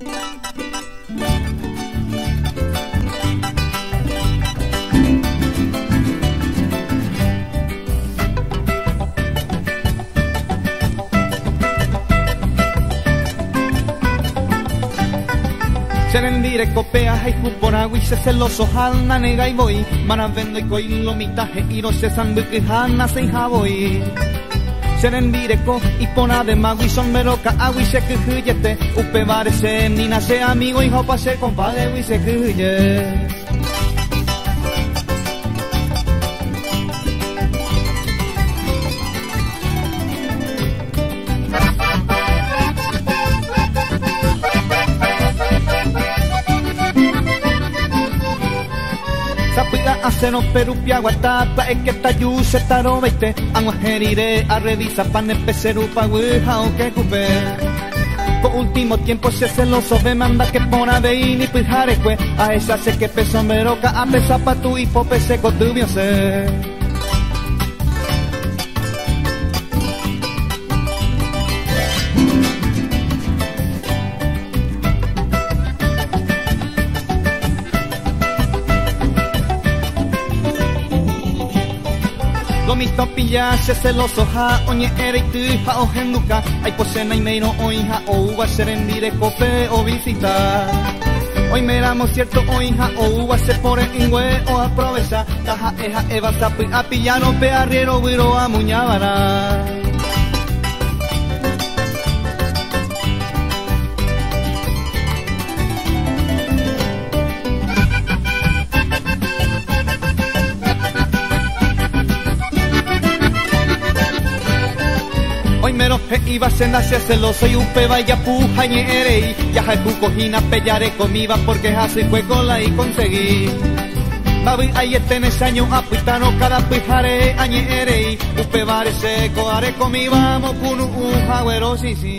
Serendire copea haiku porawi se celoso halna negai boy i coi lo mitaje no se sanbuki hana sei voy. Serendire ko y pona de mago y sombrero ka agua y se kujuyete. Upe vare se nina se amigo y hopa se compadre y se kujuye Aceno perupia guatapa es que tayu se taro veite Anguajerire a revisa pan empeceru pa o que por último tiempo se celoso me manda que pona de ini pijare a esa se que peso meroca a pesar pa tu hipope se cotubio se Lomito pilla se celoso ha oñe ere tu ha o henduka Ay posena y meino oija o uva serendire cope o visita. Hoy meramos cierto oija o uva se pone ingüe o aprovecha Taja eja eva sapi a pillano pe arriero viro a muñabara mero he iba senda se celoso y un peba ya puja ñere ya jacu cojina pellare comiba porque así fue cola y conseguí. Babi ahí este año apuitano cada pijare añere un pebare seco are comibamos con un jagüero sí sí